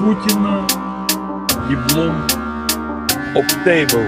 Путіна, Діблом, Оптейбл.